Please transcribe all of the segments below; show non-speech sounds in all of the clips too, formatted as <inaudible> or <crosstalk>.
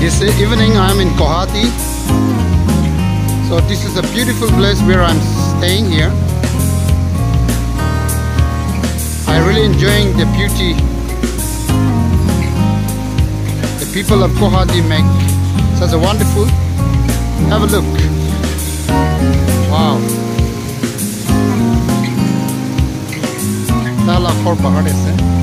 This evening I'm in Guwahati. So this is a beautiful place where I'm staying here. I really enjoying the beauty. The people of Guwahati make such a wonderful. Have a look. Wow. Tala bahar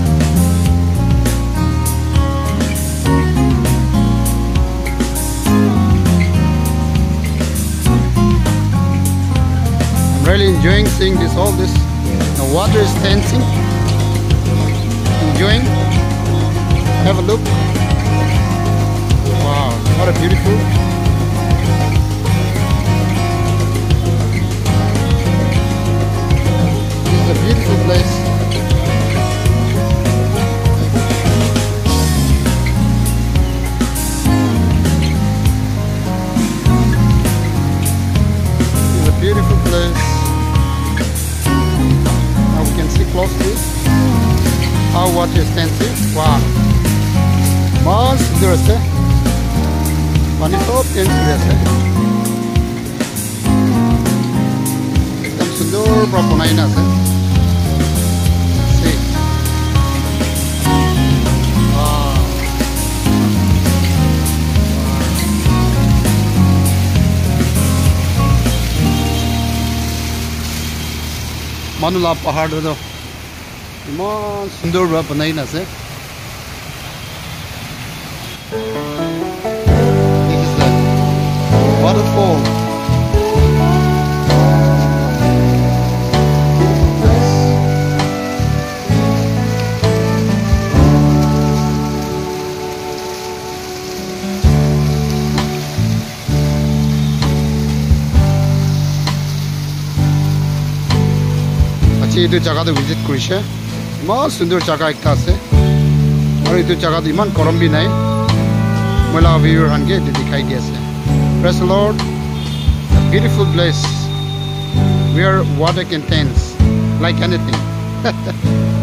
really enjoying seeing this all this the water is dancing enjoying. Have a look. Wow what a beautiful. This is a beautiful place. This is a beautiful place closely. How what is sense? Wow. Mas interesse. Manitop interesse. Tam sundur proponai na sa. মানুহ লাভ পাহাৰ দিয়ে সুন্দৰভাৱে বনাই আছে This is the waterfall. আজি এইটো জেগাটো visit কৰিছে ইমান সুন্দৰ জেগা একটা আছে আৰু এইটো জেগাটো ইমান গৰম বি নাই লগা ভিউৰ সানকে এইটো দেখাই দি আছে praise Lord beautiful place where water contains like anything. <laughs>